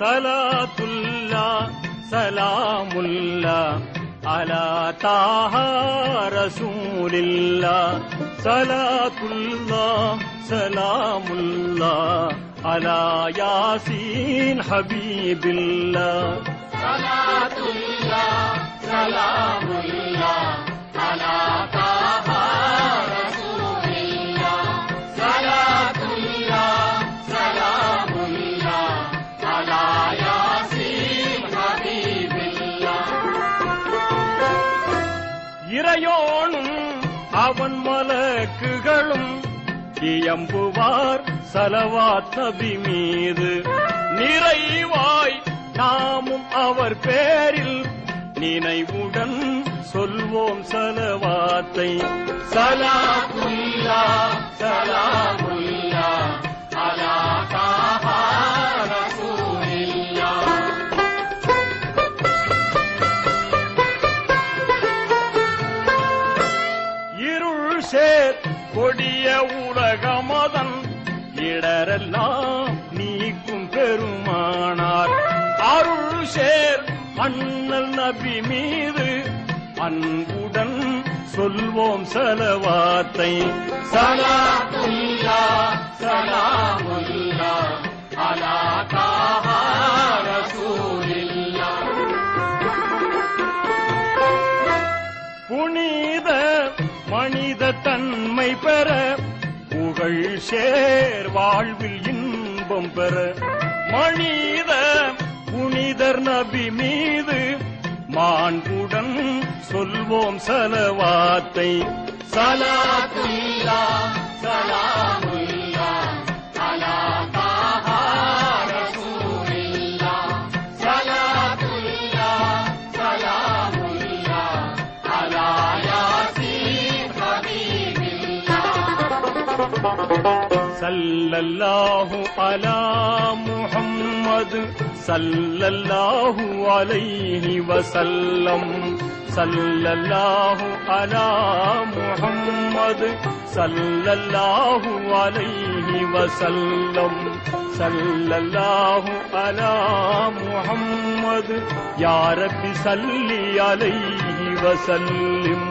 صلاة الله سلام الله على طه رسول الله صلاة الله سلام الله على ياسين حبيب الله صلاة الله سلام அவன் மலக்குகளும் இயம்புவார் சலவாத் நபி மீது. நிறைவாய் நாமும் அவர் பேரில் நினைவுடன் சொல்வோம் சலவாத்தை. சலா சலா கொடிய உலகமதன் இடரெல்லாம் நீக்கும் பெருமானார். அருள் சேர் அண்ணல் நபி மீது அன்புடன் சொல்வோம் செலவாத்தை. சலாத்துல்லா சலாமுல்லா அலா தாஹா ரசூலில்லா. புனித மனித தன்மை பெற புகழ் சேர் வாழ்வில் இன்பம் பெற. மனித புனிதர் நபி மீது மாண்புடன் சொல்வோம் சலவாத்தை. சலா சலா صلی اللہ علی محمد صلی اللہ علیہ وسلم صلی اللہ علی محمد صلی اللہ علیہ وسلم صلی اللہ علی محمد یا رب صلی علیہ وسلم